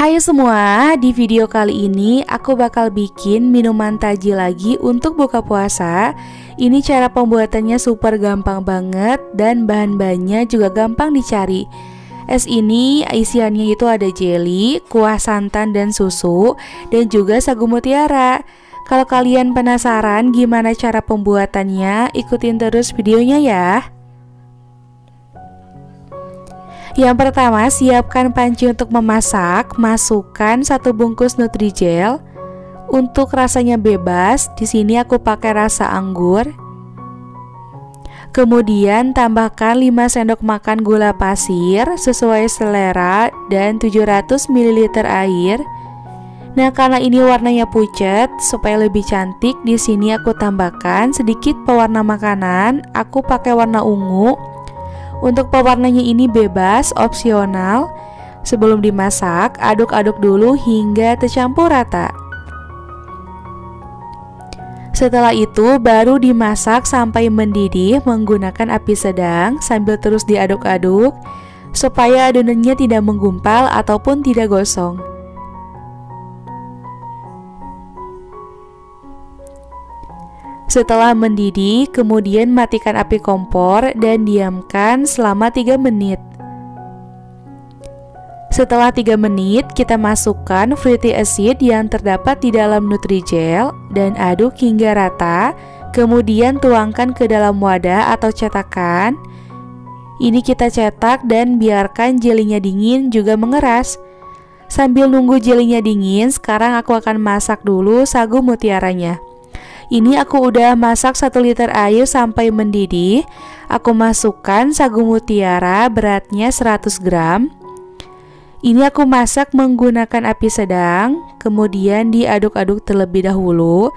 Hai semua, di video kali ini aku bakal bikin minuman taji lagi untuk buka puasa. Ini cara pembuatannya super gampang banget dan bahan-bahannya juga gampang dicari. Es ini isiannya itu ada jelly, kuah santan dan susu, dan juga sagu mutiara. Kalau kalian penasaran gimana cara pembuatannya, ikutin terus videonya ya yang pertama, siapkan panci untuk memasak. Masukkan satu bungkus Nutrijel. Untuk rasanya bebas, di sini aku pakai rasa anggur. Kemudian tambahkan 5 sendok makan gula pasir sesuai selera dan 700 ml air. Nah, karena ini warnanya pucat, supaya lebih cantik, di sini aku tambahkan sedikit pewarna makanan. Aku pakai warna ungu untuk pewarnanya ini bebas, opsional. Sebelum dimasak, aduk-aduk dulu hingga tercampur rata. Setelah itu, baru dimasak sampai mendidih menggunakan api sedang sambil terus diaduk-aduk supaya adonannya tidak menggumpal ataupun tidak gosong. Setelah mendidih, kemudian matikan api kompor dan diamkan selama 3 menit. Setelah 3 menit, kita masukkan fruity acid yang terdapat di dalam Nutrijel dan aduk hingga rata, kemudian tuangkan ke dalam wadah atau cetakan. Ini kita cetak dan biarkan jelinya dingin juga mengeras. Sambil nunggu jelinya dingin, sekarang aku akan masak dulu sagu mutiaranya. Ini aku udah masak 1 liter air sampai mendidih. Aku masukkan sagu mutiara beratnya 100 gram. Ini aku masak menggunakan api sedang, kemudian diaduk-aduk terlebih dahulu.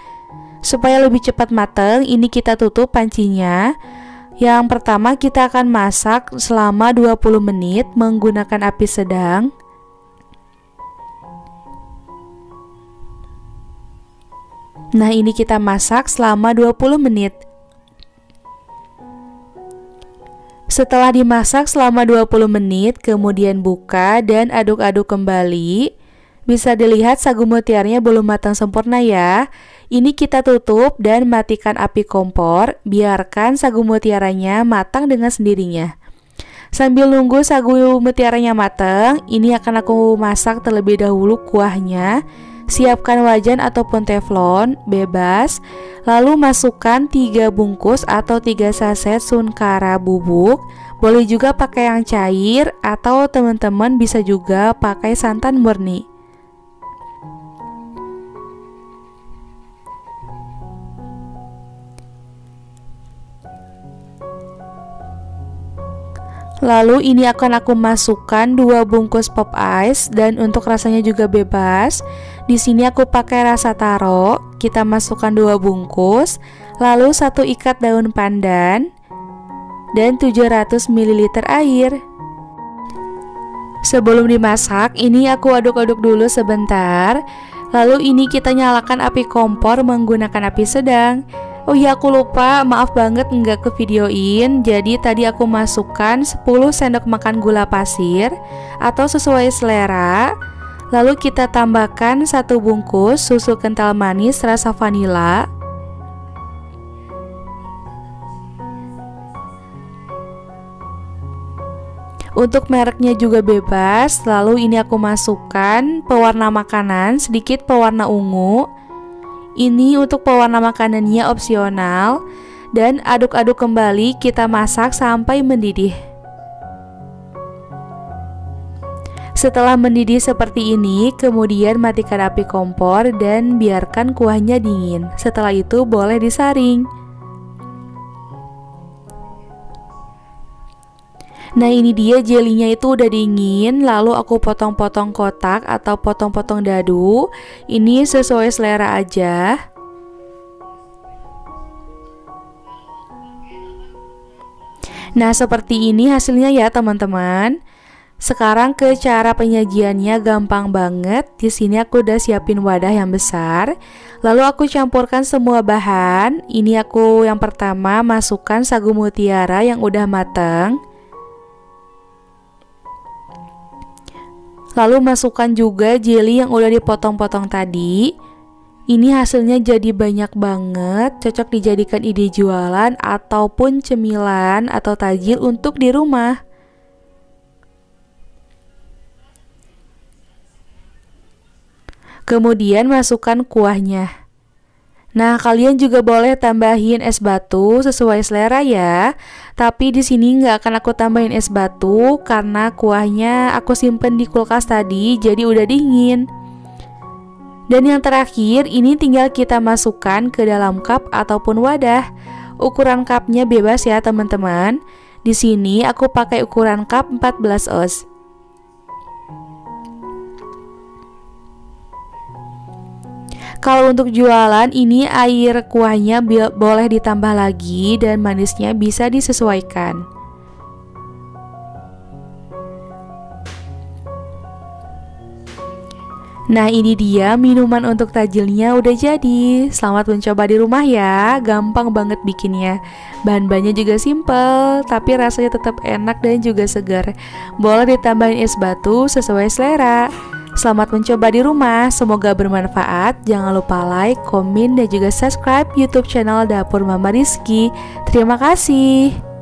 Supaya lebih cepat matang, ini kita tutup pancinya. Yang pertama kita akan masak selama 20 menit menggunakan api sedang. Nah ini kita masak selama 20 menit. Setelah dimasak selama 20 menit Kemudian buka dan aduk-aduk kembali. Bisa dilihat sagu mutiarnya belum matang sempurna ya. Ini kita tutup dan matikan api kompor. Biarkan sagu mutiaranya matang dengan sendirinya. Sambil nunggu sagu mutiaranya matang Ini akan aku masak terlebih dahulu kuahnya Siapkan wajan ataupun teflon bebas, lalu masukkan 3 bungkus atau 3 saset sunkara bubuk. Boleh juga pakai yang cair atau teman-teman bisa juga pakai santan murni. Lalu ini akan aku masukkan dua bungkus pop ice dan untuk rasanya juga bebas. Di sini aku pakai rasa taro. Kita masukkan dua bungkus, lalu satu ikat daun pandan dan 700 ml air. Sebelum dimasak, ini aku aduk-aduk dulu sebentar. Lalu ini kita nyalakan api kompor menggunakan api sedang. Oh iya aku lupa, maaf banget nggak ke videoin Jadi tadi aku masukkan 10 sendok makan gula pasir Atau sesuai selera. Lalu kita tambahkan satu bungkus susu kental manis rasa vanila. Untuk mereknya juga bebas Lalu ini aku masukkan pewarna makanan Sedikit pewarna ungu ini untuk pewarna makanannya opsional dan aduk-aduk kembali kita masak sampai mendidih. Setelah mendidih seperti ini, kemudian matikan api kompor dan biarkan kuahnya dingin. Setelah itu boleh disaring. Nah ini dia jelinya itu udah dingin Lalu aku potong-potong kotak atau potong-potong dadu Ini sesuai selera aja Nah seperti ini hasilnya ya teman-teman sekarang ke cara penyajiannya gampang banget. Di sini aku udah siapin wadah yang besar. Lalu aku campurkan semua bahan. Ini aku yang pertama masukkan sagu mutiara yang udah mateng. Lalu masukkan juga jelly yang udah dipotong-potong tadi. Ini hasilnya jadi banyak banget, cocok dijadikan ide jualan ataupun cemilan atau tajil untuk di rumah. Kemudian masukkan kuahnya. Nah, kalian juga boleh tambahin es batu sesuai selera ya. Tapi di sini nggak akan aku tambahin es batu karena kuahnya aku simpen di kulkas tadi, jadi udah dingin. Dan yang terakhir, ini tinggal kita masukkan ke dalam cup ataupun wadah. Ukuran cupnya bebas ya teman-teman. Di sini aku pakai ukuran cup 14 oz. Kalau untuk jualan ini air kuahnya boleh ditambah lagi dan manisnya bisa disesuaikan. Nah ini dia minuman untuk tajilnya udah jadi. Selamat mencoba di rumah ya. Gampang banget bikinnya. Bahan-bahannya juga simple Tapi rasanya tetap enak dan juga segar. Boleh ditambahin es batu sesuai selera Selamat mencoba di rumah, semoga bermanfaat. Jangan lupa like, komen, dan juga subscribe YouTube channel Dapur Mama Rizky. Terima kasih.